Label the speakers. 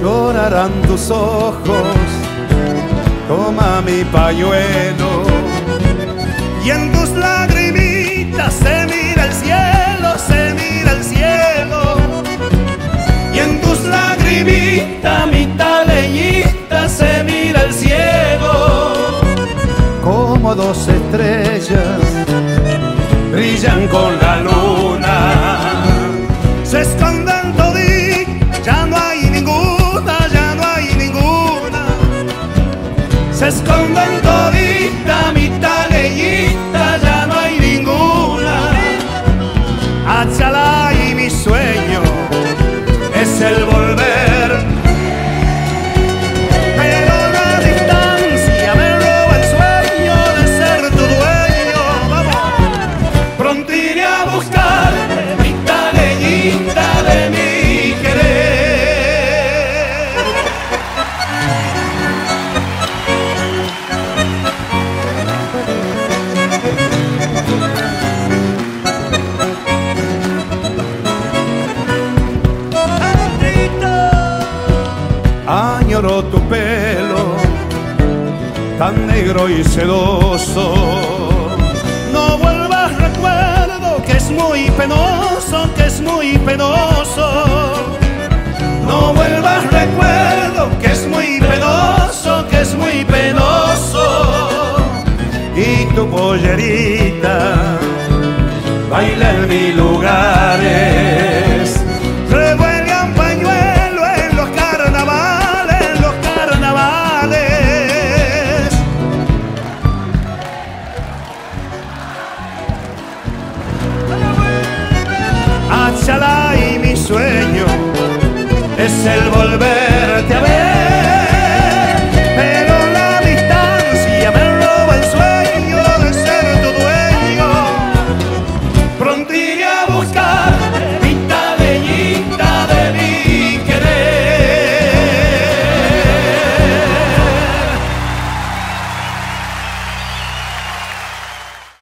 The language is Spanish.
Speaker 1: Llorarán tus ojos, toma mi pañuelo
Speaker 2: y se mira el cielo
Speaker 1: como dos estrellas brillan con la luna.
Speaker 2: Se esconden toditas, ya no hay ninguna, ya no hay ninguna. Se esconden todita
Speaker 1: tan negro y sedoso
Speaker 2: No vuelvas, recuerdo que es muy penoso, que es muy penoso. No vuelvas, recuerdo que es muy penoso, que es muy penoso.
Speaker 1: y tu pollerita baila en mis lugares
Speaker 2: Revuelgan pañuelo en los carnavales, en los carnavales. Shalom.